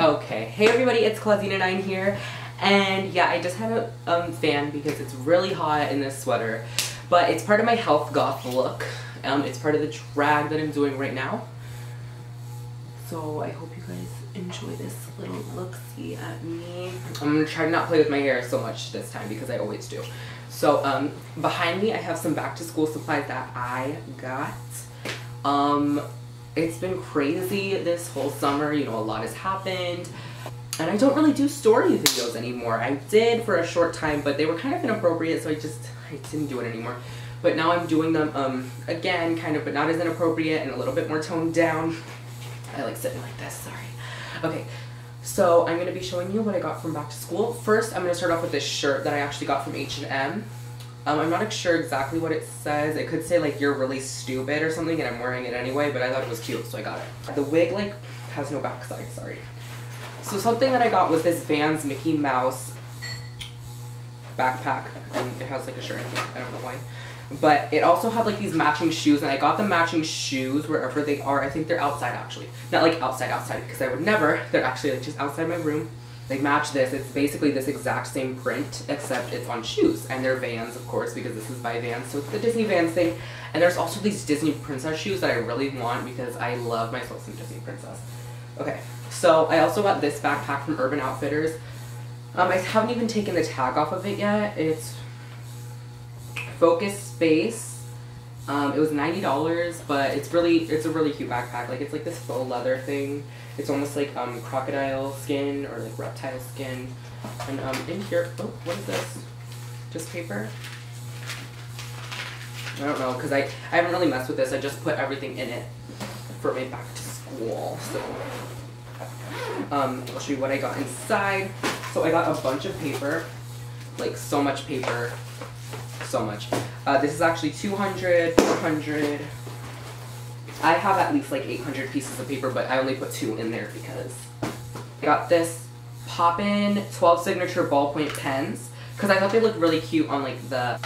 Okay, hey everybody, it's Clawdeena9 here, and yeah, I just had a um, fan because it's really hot in this sweater, but it's part of my health goth look. Um, it's part of the drag that I'm doing right now. So I hope you guys enjoy this little look-see at me. I'm gonna try to not play with my hair so much this time because I always do. So um, behind me I have some back to school supplies that I got. Um, it's been crazy this whole summer, you know, a lot has happened. And I don't really do story videos anymore. I did for a short time, but they were kind of inappropriate, so I just, I didn't do it anymore. But now I'm doing them um, again, kind of, but not as inappropriate and a little bit more toned down. I like sitting like this, sorry. Okay, so I'm gonna be showing you what I got from back to school. First, I'm gonna start off with this shirt that I actually got from H&M. Um, I'm not sure exactly what it says. It could say like you're really stupid or something and I'm wearing it anyway, but I thought it was cute, so I got it. The wig like has no backside, sorry. So something that I got was this Vans Mickey Mouse backpack and it has like a shirt. I don't know why. But it also had like these matching shoes and I got the matching shoes wherever they are. I think they're outside actually. Not like outside outside because I would never. They're actually like just outside my room. They match this. It's basically this exact same print, except it's on shoes. And they're Vans, of course, because this is by Vans. So it's the Disney Vans thing. And there's also these Disney Princess shoes that I really want because I love myself some Disney Princess. Okay, so I also got this backpack from Urban Outfitters. Um, I haven't even taken the tag off of it yet. It's Focus Space. Um, it was $90, but it's really, it's a really cute backpack. Like, it's like this faux leather thing. It's almost like um, crocodile skin or like reptile skin. And um, in here, oh, what is this? Just paper? I don't know, because I, I haven't really messed with this. I just put everything in it for my back to school. So, um, I'll show you what I got inside. So I got a bunch of paper, like so much paper, so much. Uh, this is actually 200, 400. I have at least like 800 pieces of paper, but I only put two in there because I got this Poppin 12 signature ballpoint pens because I thought they looked really cute on like the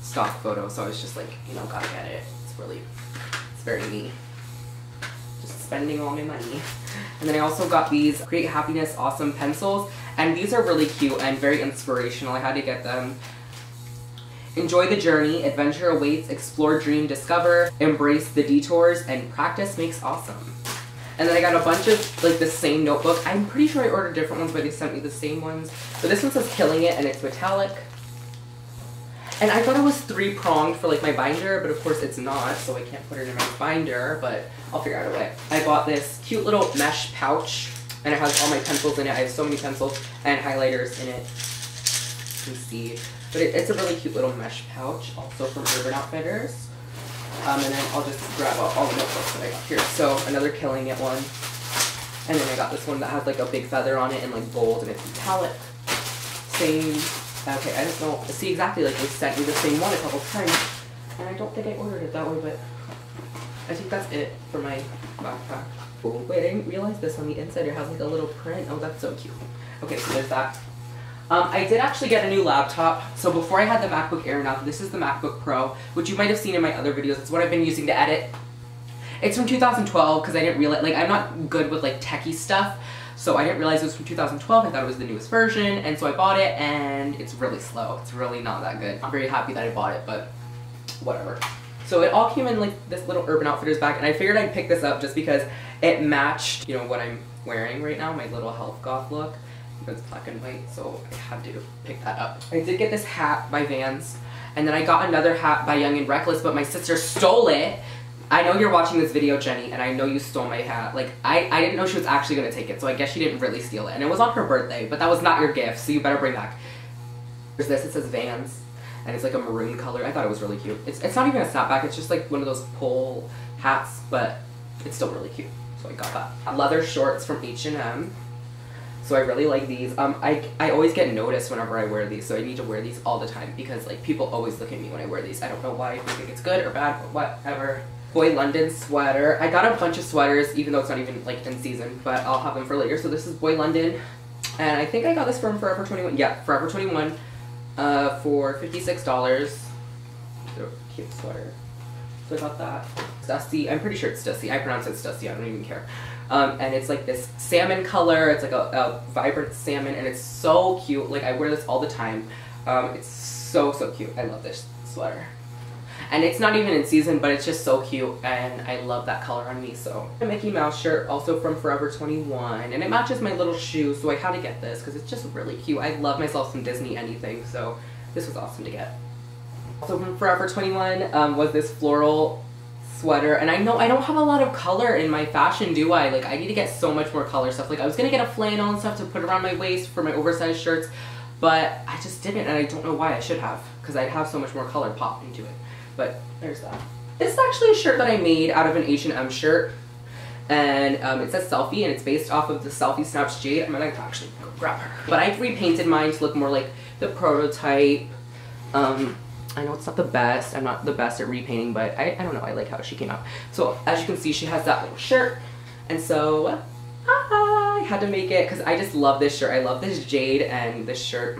stock photo. So I was just like, you know, gotta get it. It's really, it's very me. Just spending all my money. And then I also got these Create Happiness Awesome pencils. And these are really cute and very inspirational. I had to get them Enjoy the journey, adventure awaits, explore, dream, discover, embrace the detours, and practice makes awesome. And then I got a bunch of like the same notebook. I'm pretty sure I ordered different ones, but they sent me the same ones. But this one says Killing It, and it's metallic. And I thought it was three pronged for like my binder, but of course it's not, so I can't put it in my binder, but I'll figure out a way. I bought this cute little mesh pouch, and it has all my pencils in it. I have so many pencils and highlighters in it. Can see but it, it's a really cute little mesh pouch, also from Urban Outfitters. Um, and then I'll just grab all, all the notebooks that I got here. So another Killing It one. And then I got this one that has like a big feather on it and like gold and it's metallic. Same. Okay, I don't know. See exactly like they sent me the same one a couple times. And I don't think I ordered it that way, but I think that's it for my backpack. Oh, wait, I didn't realize this on the inside. It has like a little print. Oh, that's so cute. Okay, so there's that. Um, I did actually get a new laptop. So before I had the MacBook Air now, this is the MacBook Pro, which you might have seen in my other videos. It's what I've been using to edit. It's from 2012 because I didn't realize, like I'm not good with like techie stuff. So I didn't realize it was from 2012. I thought it was the newest version. And so I bought it and it's really slow. It's really not that good. I'm very happy that I bought it, but whatever. So it all came in like this little Urban Outfitters bag and I figured I'd pick this up just because it matched, you know, what I'm wearing right now, my little health goth look it's black and white, so I had to pick that up. I did get this hat by Vans, and then I got another hat by Young and Reckless, but my sister stole it. I know you're watching this video, Jenny, and I know you stole my hat. Like, I, I didn't know she was actually gonna take it, so I guess she didn't really steal it. And it was on her birthday, but that was not your gift, so you better bring back. There's this, it says Vans, and it's like a maroon color. I thought it was really cute. It's, it's not even a snapback, it's just like one of those pull hats, but it's still really cute. So I got that. Leather shorts from H&M. So I really like these. Um, I, I always get noticed whenever I wear these, so I need to wear these all the time because like people always look at me when I wear these. I don't know why, they think it's good or bad, but whatever. Boy London sweater. I got a bunch of sweaters, even though it's not even like in season, but I'll have them for later. So this is Boy London, and I think I got this from Forever 21. Yeah, Forever 21 uh, for $56. So cute sweater. So I got that. Stussy. I'm pretty sure it's Stussy. I pronounce it Stussy. I don't even care. Um, and it's like this salmon color. It's like a, a, vibrant salmon, and it's so cute. Like I wear this all the time. Um, it's so so cute. I love this sweater. And it's not even in season, but it's just so cute, and I love that color on me, so. A Mickey Mouse shirt, also from Forever 21, and it matches my little shoes, so I had to get this, because it's just really cute. I love myself some Disney anything, so this was awesome to get. Also from Forever 21 um, was this floral sweater, and I know I don't have a lot of color in my fashion, do I? Like, I need to get so much more color stuff. Like, I was gonna get a flannel and stuff to put around my waist for my oversized shirts, but I just didn't, and I don't know why I should have, because I'd have so much more color pop into it. But there's that. This is actually a shirt that I made out of an H&M shirt. And um, it says selfie and it's based off of the Selfie Snaps Jade. I'm gonna actually grab her. But I repainted mine to look more like the prototype. Um, I know it's not the best. I'm not the best at repainting, but I, I don't know. I like how she came out. So as you can see, she has that little shirt. And so I had to make it because I just love this shirt. I love this jade and this shirt.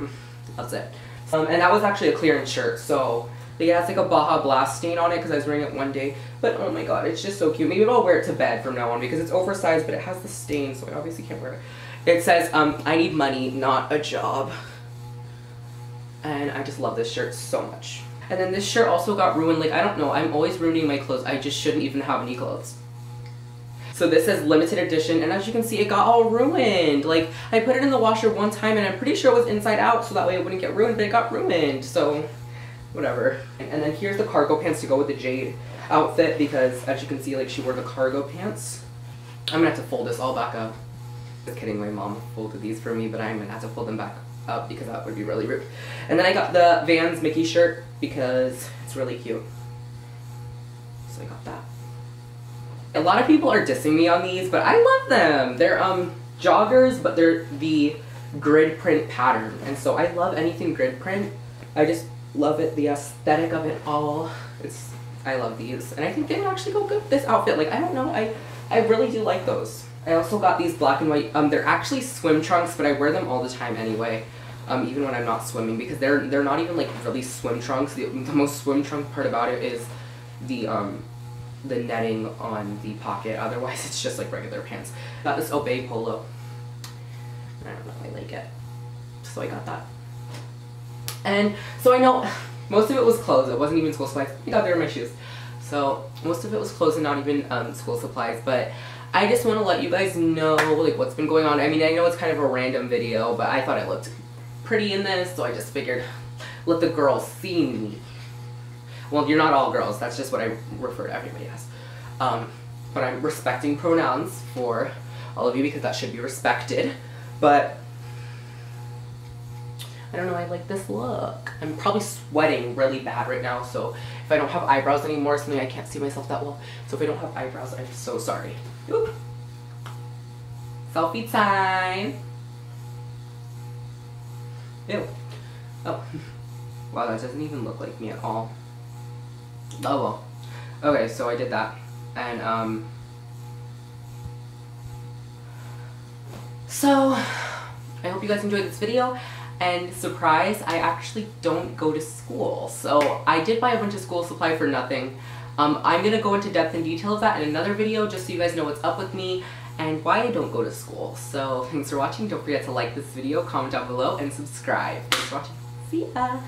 That's it. Um, and that was actually a clearance shirt. So it has like a Baja Blast stain on it because I was wearing it one day. But oh my god, it's just so cute. Maybe I'll wear it to bed from now on because it's oversized, but it has the stain, so I obviously can't wear it. It says, um, I need money, not a job. And I just love this shirt so much. And then this shirt also got ruined. Like, I don't know. I'm always ruining my clothes. I just shouldn't even have any clothes. So this says limited edition, and as you can see, it got all ruined. Like, I put it in the washer one time, and I'm pretty sure it was inside out, so that way it wouldn't get ruined, but it got ruined. So whatever. And then here's the cargo pants to go with the Jade outfit because as you can see, like she wore the cargo pants. I'm gonna have to fold this all back up. Just kidding, my mom folded these for me, but I'm gonna have to fold them back up because that would be really rude. And then I got the Vans Mickey shirt because it's really cute. So I got that. A lot of people are dissing me on these, but I love them. They're um joggers, but they're the grid print pattern. And so I love anything grid print. I just love it, the aesthetic of it all. It's I love these. And I think they would actually go good with this outfit. Like I don't know, I I really do like those. I also got these black and white, um, they're actually swim trunks, but I wear them all the time anyway. Um, even when I'm not swimming because they're they're not even like really swim trunks. The, the most swim trunk part about it is the um the netting on the pocket. Otherwise, it's just like regular pants. Got this Obey polo. I don't know, I like it. So I got that. And so I know most of it was clothes. It wasn't even school supplies. I got there in my shoes. So most of it was clothes and not even um, school supplies. But I just want to let you guys know like what's been going on. I mean, I know it's kind of a random video, but I thought it looked pretty in this, so I just figured let the girls see me. Well, you're not all girls. That's just what I refer to everybody as. Um, but I'm respecting pronouns for all of you because that should be respected. But I don't know, I like this look. I'm probably sweating really bad right now, so if I don't have eyebrows anymore, something I can't see myself that well. So if I don't have eyebrows, I'm so sorry. Oop. Selfie time. Ew. Oh. Wow, that doesn't even look like me at all. Oh well. Okay, so I did that. And, um... So, I hope you guys enjoyed this video. And surprise, I actually don't go to school. So I did buy a bunch of school supply for nothing. Um, I'm to go into depth and detail of that in another video just so you guys know what's up with me and why I don't go to school. So thanks for watching. Don't forget to like this video, comment down below, and subscribe. Thanks for watching. See ya!